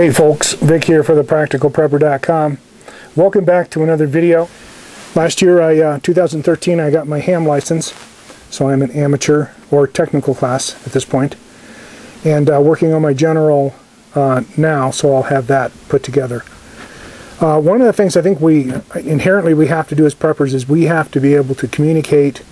Hey folks, Vic here for thepracticalprepper.com. Welcome back to another video. Last year, I, uh, 2013, I got my ham license, so I'm an amateur or technician class at this point, and uh, working on my general uh, now, so I'll have that put together. Uh, one of the things I think we inherently we have to do as preppers is we have to be able to communicate,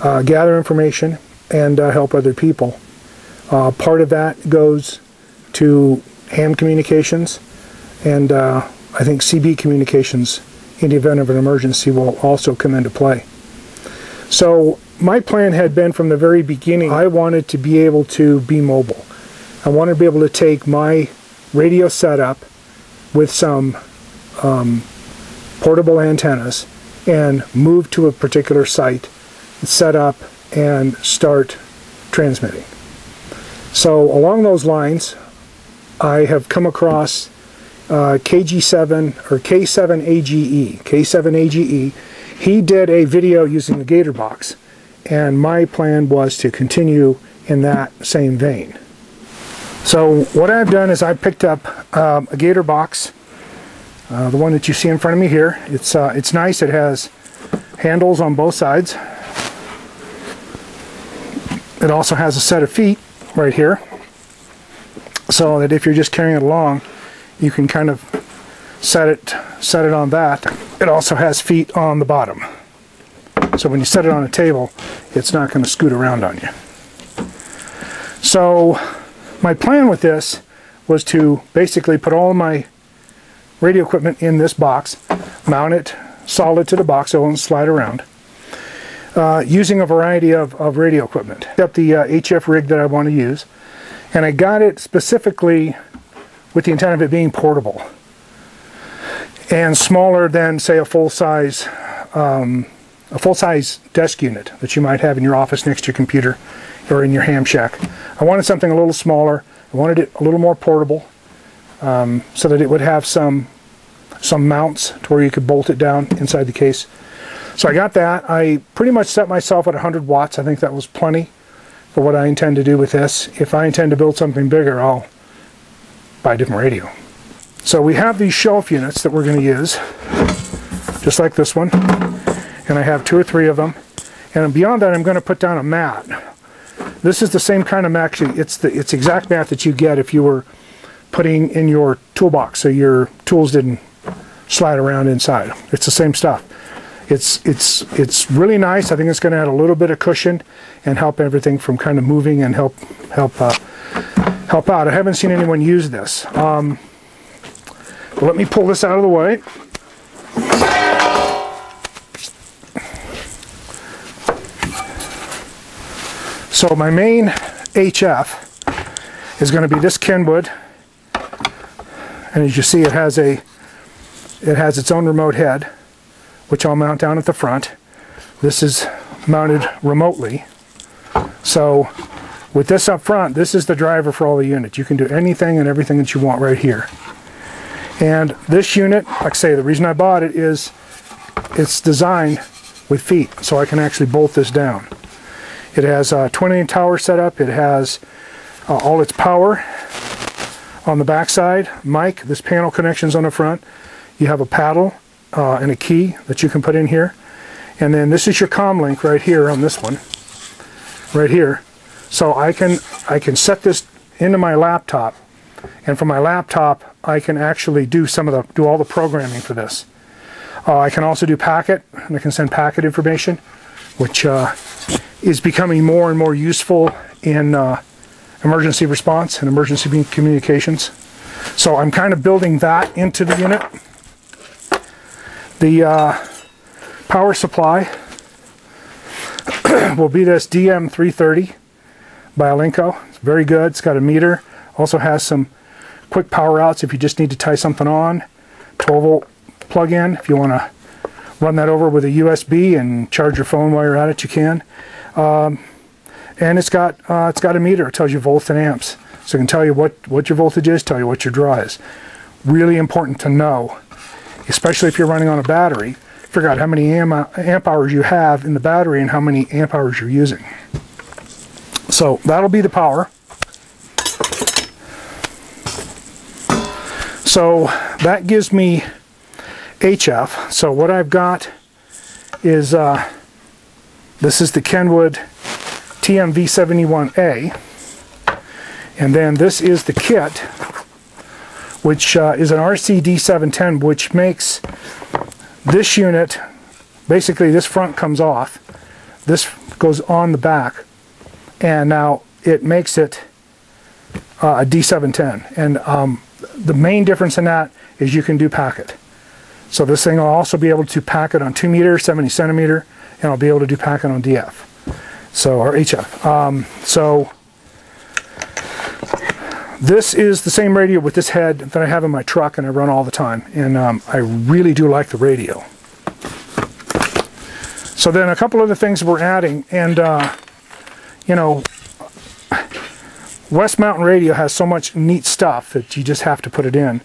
uh, gather information, and uh, help other people. part of that goes to ham communications, and uh, I think CB communications in the event of an emergency will also come into play. So my plan had been from the very beginning, I wanted to be able to be mobile. I wanted to be able to take my radio setup with some um, portable antennas and move to a particular site, set up, and start transmitting. So along those lines, I have come across uh, KG7 or K7AGE. K7AGE. He did a video using the Gator box, and my plan was to continue in that same vein. So what I've done is I picked up um, a Gator box, uh, the one that you see in front of me here. It's uh, it's nice. It has handles on both sides. It also has a set of feet right here so that if you're just carrying it along you can kind of set it set it on that. It also has feet on the bottom. So when you set it on a table it's not going to scoot around on you. So my plan with this was to basically put all my radio equipment in this box mount it solid to the box so it won't slide around uh, using a variety of, of radio equipment. Except the uh, HF rig that I want to use and I got it specifically with the intent of it being portable and smaller than say a full-size um, a full-size desk unit that you might have in your office next to your computer or in your ham shack. I wanted something a little smaller. I wanted it a little more portable um, so that it would have some some mounts to where you could bolt it down inside the case. So I got that. I pretty much set myself at 100 watts. I think that was plenty for what I intend to do with this. If I intend to build something bigger, I'll buy a different radio. So we have these shelf units that we're going to use, just like this one. And I have two or three of them. And beyond that, I'm going to put down a mat. This is the same kind of mat. Actually, it's the it's exact mat that you get if you were putting in your toolbox so your tools didn't slide around inside. It's the same stuff. It's it's it's really nice. I think it's going to add a little bit of cushion and help everything from kind of moving and help help uh, help out. I haven't seen anyone use this. Um, let me pull this out of the way. So my main HF is going to be this Kenwood, and as you see, it has a it has its own remote head which I'll mount down at the front. This is mounted remotely. So with this up front, this is the driver for all the units. You can do anything and everything that you want right here. And this unit, like I say, the reason I bought it is it's designed with feet, so I can actually bolt this down. It has a 20 inch tower setup. It has uh, all its power on the back side, mic, this panel connections on the front. You have a paddle, uh, and a key that you can put in here. And then this is your COM link right here on this one, right here. So I can I can set this into my laptop, and from my laptop I can actually do some of the do all the programming for this. Uh, I can also do packet, and I can send packet information, which uh, is becoming more and more useful in uh, emergency response and emergency communications. So I'm kind of building that into the unit. The uh, power supply will be this DM330 by Alinco. It's very good. It's got a meter. Also has some quick power outs if you just need to tie something on. 12 volt plug-in if you want to run that over with a USB and charge your phone while you're at it you can. Um, and it's got uh, it's got a meter. It tells you volts and amps. So it can tell you what, what your voltage is, tell you what your draw is. Really important to know especially if you're running on a battery, figure out how many amp, amp hours you have in the battery and how many amp hours you're using. So that'll be the power. So that gives me HF. So what I've got is uh, this is the Kenwood TMV71A. And then this is the kit, which uh, is an RCD710, which makes this unit, basically this front comes off, this goes on the back, and now it makes it uh, a D710. And um, the main difference in that is you can do packet. So this thing will also be able to packet on 2 meter, 70 centimeter, and I'll be able to do packet on DF. So, or HF. Um, so this is the same radio with this head that I have in my truck and I run all the time. And um, I really do like the radio. So then a couple other things we're adding, and uh, you know, West Mountain Radio has so much neat stuff that you just have to put it in.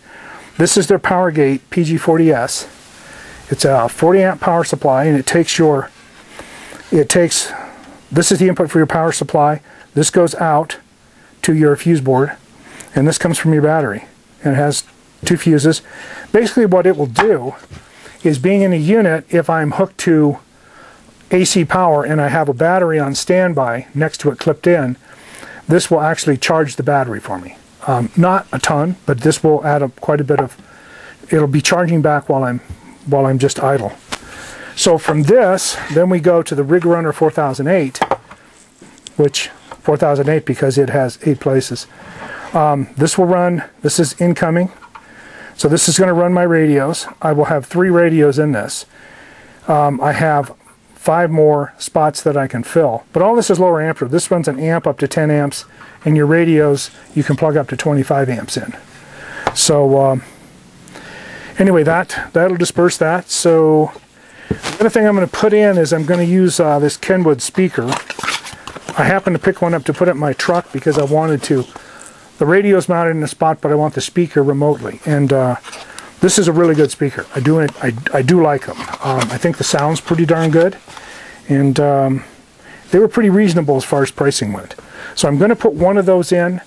This is their PowerGate PG40S. It's a 40 amp power supply, and it takes your, it takes, this is the input for your power supply. This goes out to your fuse board, and this comes from your battery. And it has two fuses. Basically what it will do is being in a unit, if I'm hooked to AC power and I have a battery on standby next to it clipped in, this will actually charge the battery for me. Um, not a ton, but this will add up quite a bit of, it'll be charging back while I'm, while I'm just idle. So from this, then we go to the Rig Runner 4008, which 4008 because it has eight places. Um, this will run, this is incoming. So this is going to run my radios. I will have three radios in this. Um, I have five more spots that I can fill. But all this is lower ampere. This runs an amp up to 10 amps, and your radios you can plug up to 25 amps in. So um, anyway, that that'll disperse that. So the other thing I'm going to put in is I'm going to use uh, this Kenwood speaker. I happened to pick one up to put in my truck because I wanted to. The radio is mounted in a spot, but I want the speaker remotely. And uh, this is a really good speaker. I do I, I do like them. Um, I think the sound's pretty darn good, and um, they were pretty reasonable as far as pricing went. So I'm going to put one of those in,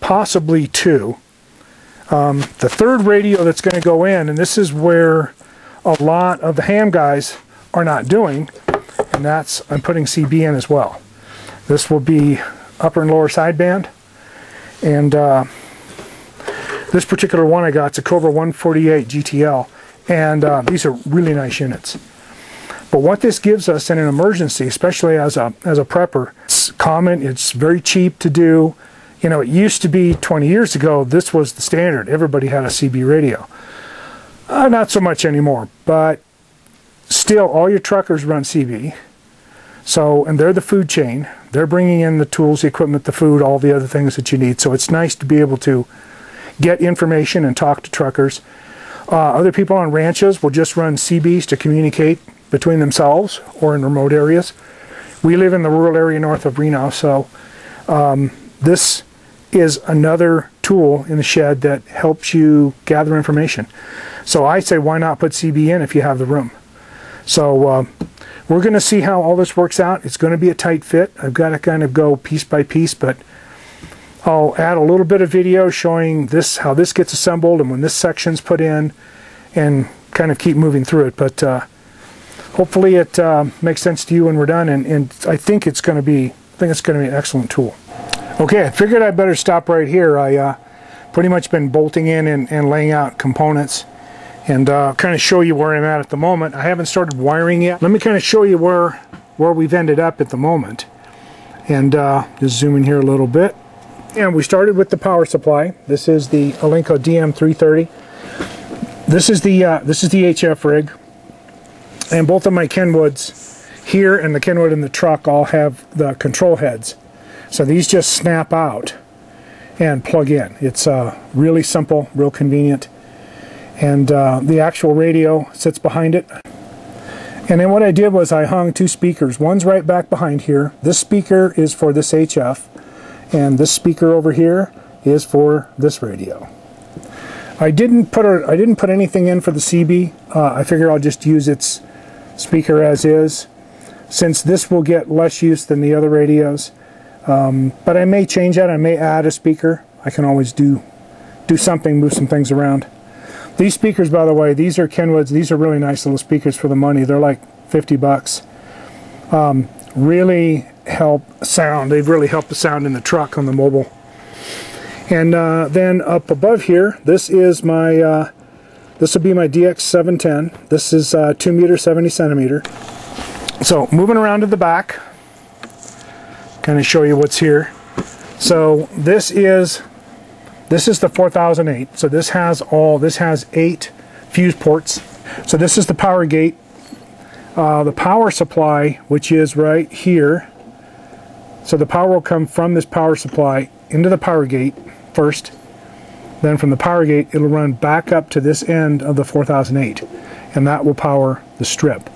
possibly two. Um, the third radio that's going to go in, and this is where a lot of the ham guys are not doing, and that's I'm putting CB in as well. This will be upper and lower sideband, and uh, this particular one I got, it's a Cobra 148 GTL, and uh, these are really nice units. But what this gives us in an emergency, especially as a, as a prepper, it's common, it's very cheap to do. You know, it used to be 20 years ago, this was the standard. Everybody had a CB radio. Uh, not so much anymore, but still all your truckers run CB. So, and they're the food chain. They're bringing in the tools, the equipment, the food, all the other things that you need. So it's nice to be able to get information and talk to truckers. Uh, other people on ranches will just run CBs to communicate between themselves or in remote areas. We live in the rural area north of Reno, so um, this is another tool in the shed that helps you gather information. So I say, why not put CB in if you have the room? So uh, we're going to see how all this works out. It's going to be a tight fit. I've got to kind of go piece by piece, but I'll add a little bit of video showing this how this gets assembled and when this section's put in and kind of keep moving through it. But uh, hopefully it uh, makes sense to you when we're done and, and I think it's going to be I think it's going to be an excellent tool. Okay, I figured I'd better stop right here. I uh, pretty much been bolting in and, and laying out components and uh, kind of show you where I'm at at the moment. I haven't started wiring yet. Let me kind of show you where where we've ended up at the moment. And uh, just zoom in here a little bit. And we started with the power supply. This is the Alinco DM330. This is the uh, this is the HF rig, and both of my Kenwoods here and the Kenwood in the truck all have the control heads. So these just snap out and plug in. It's uh, really simple, real convenient, and uh, the actual radio sits behind it. And then what I did was I hung two speakers. One's right back behind here. This speaker is for this HF and this speaker over here is for this radio. I didn't put a, I didn't put anything in for the CB. Uh, I figure I'll just use its speaker as is, since this will get less use than the other radios. Um, but I may change that. I may add a speaker. I can always do do something, move some things around. These speakers, by the way, these are Kenwoods. These are really nice little speakers for the money. They're like 50 bucks. Um, really help sound. They've really helped the sound in the truck on the mobile. And uh, then up above here, this is my, uh, this will be my DX710. This is uh, 2 meter 70 centimeter. So moving around to the back, kind of show you what's here. So this is this is the 4008. So this has all this has eight fuse ports. So this is the power gate. Uh, the power supply, which is right here. So the power will come from this power supply into the power gate first. Then from the power gate, it'll run back up to this end of the 4008, and that will power the strip.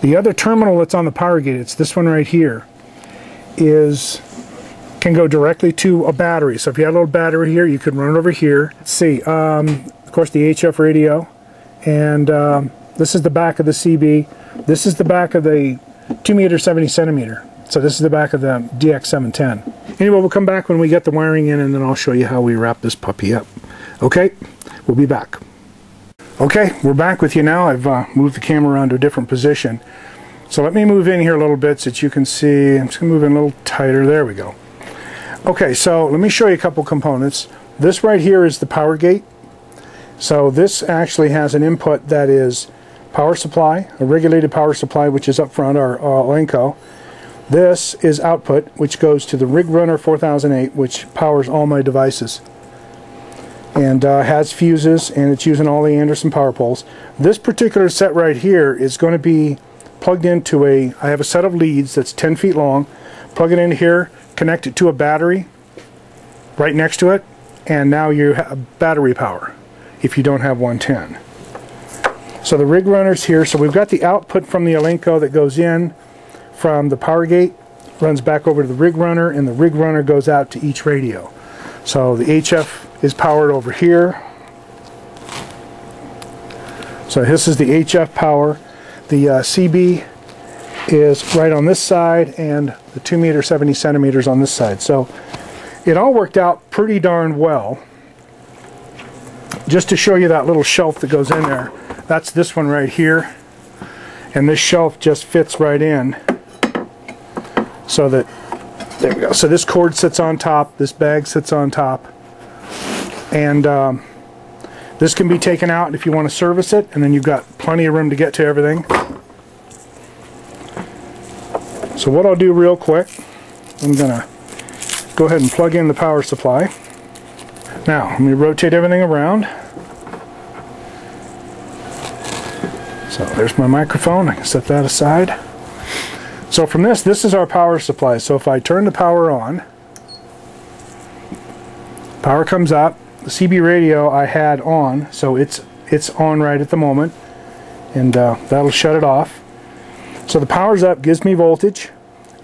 The other terminal that's on the power gate, it's this one right here, is can go directly to a battery. So if you had a little battery here, you could run it over here. Let's see, um, of course the HF radio, and um, this is the back of the CB. This is the back of the 2 meter 70 centimeter. So this is the back of the DX710. Anyway, we'll come back when we get the wiring in and then I'll show you how we wrap this puppy up. Okay, we'll be back. Okay, we're back with you now. I've uh, moved the camera around to a different position. So let me move in here a little bit so that you can see. I'm just going to move in a little tighter. There we go. Okay, so let me show you a couple components. This right here is the power gate. So this actually has an input that is power supply, a regulated power supply, which is up front, our Alinco. This is output, which goes to the Rig Runner 4008, which powers all my devices. And uh, has fuses, and it's using all the Anderson power poles. This particular set right here is going to be plugged into a, I have a set of leads that's 10 feet long. Plug it in here, connect it to a battery right next to it, and now you have battery power if you don't have 110. So the rig runner's here. So we've got the output from the Alinco that goes in from the power gate runs back over to the rig runner and the rig runner goes out to each radio. So the HF is powered over here. So this is the HF power. The uh, CB is right on this side and the 2 meter 70 centimeters on this side. So it all worked out pretty darn well. Just to show you that little shelf that goes in there, that's this one right here. And this shelf just fits right in so that there we go so this cord sits on top this bag sits on top and um, this can be taken out if you want to service it and then you've got plenty of room to get to everything so what I'll do real quick I'm gonna go ahead and plug in the power supply now let me rotate everything around so there's my microphone I can set that aside so from this, this is our power supply. So if I turn the power on, power comes up. The CB radio I had on, so it's it's on right at the moment, and uh, that'll shut it off. So the power's up, gives me voltage,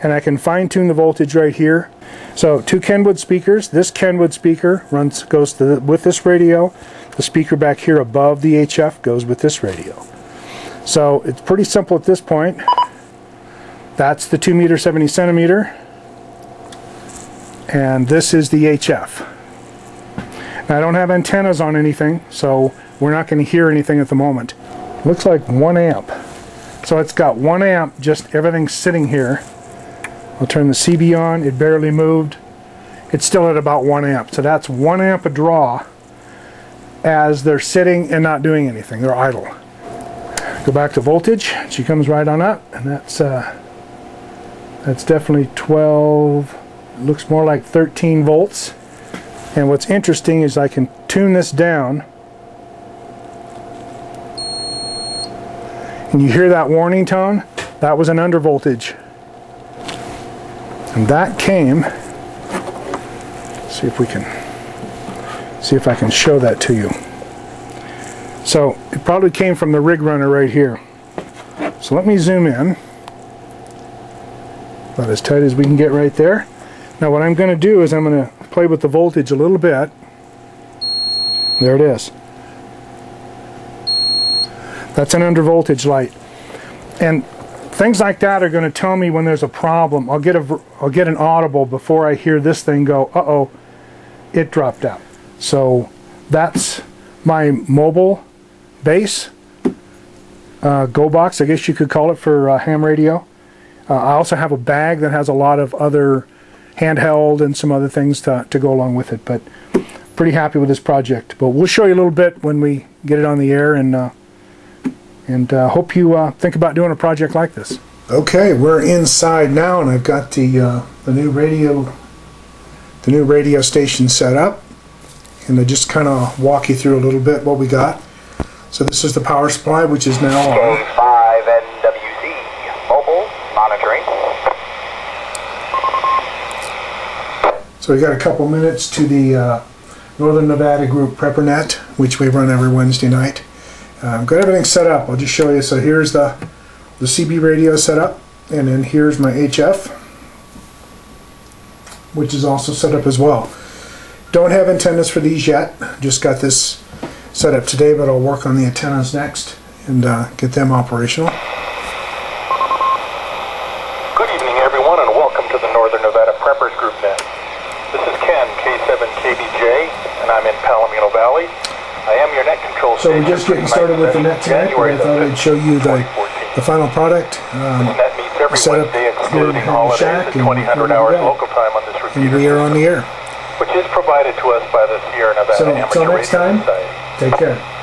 and I can fine tune the voltage right here. So two Kenwood speakers. This Kenwood speaker runs goes the, with this radio. The speaker back here above the HF goes with this radio. So it's pretty simple at this point. That's the 2 meter 70 centimeter. And this is the HF. Now, I don't have antennas on anything, so we're not going to hear anything at the moment. Looks like 1 amp. So it's got 1 amp, just everything sitting here. I'll turn the CB on, it barely moved. It's still at about 1 amp. So that's 1 amp a draw as they're sitting and not doing anything. They're idle. Go back to voltage. She comes right on up, and that's uh, that's definitely 12, looks more like 13 volts. And what's interesting is I can tune this down. And you hear that warning tone? That was an undervoltage. And that came, see if we can, see if I can show that to you. So it probably came from the rig runner right here. So let me zoom in about as tight as we can get right there. Now what I'm going to do is I'm going to play with the voltage a little bit. There it is. That's an under voltage light. And things like that are going to tell me when there's a problem. I'll get a I'll get an audible before I hear this thing go, uh-oh, it dropped out. So that's my mobile base. Uh, Go box, I guess you could call it for uh, ham radio. Uh, I also have a bag that has a lot of other handheld and some other things to, to go along with it. But pretty happy with this project. But we'll show you a little bit when we get it on the air and uh, and uh, hope you uh, think about doing a project like this. Okay, we're inside now, and I've got the uh, the new radio the new radio station set up, and I just kind of walk you through a little bit what we got. So this is the power supply, which is now on. K5NWZ, mobile, monitoring. So we got a couple minutes to the uh, Northern Nevada group PrepperNet, which we run every Wednesday night. I've got everything set up. I'll just show you. So here's the the CB radio set up, and then here's my HF, which is also set up as well. Don't have antennas for these yet. Just got this set up today, but I'll work on the antennas next and uh, get them operational. Good evening, everyone, and welcome to the Northern Nevada Preppers Group Net. This is Ken, K7KBJ, and I'm in Palomino Valley. I am your net control So we're just getting started with the net tonight, but I thought I'd show you the, the final product. Um, set up here in the shack and 2000 ready go. local time on this and we are on the air. which is provided to us by the Sierra Nevada So, Amateur next time. Take care.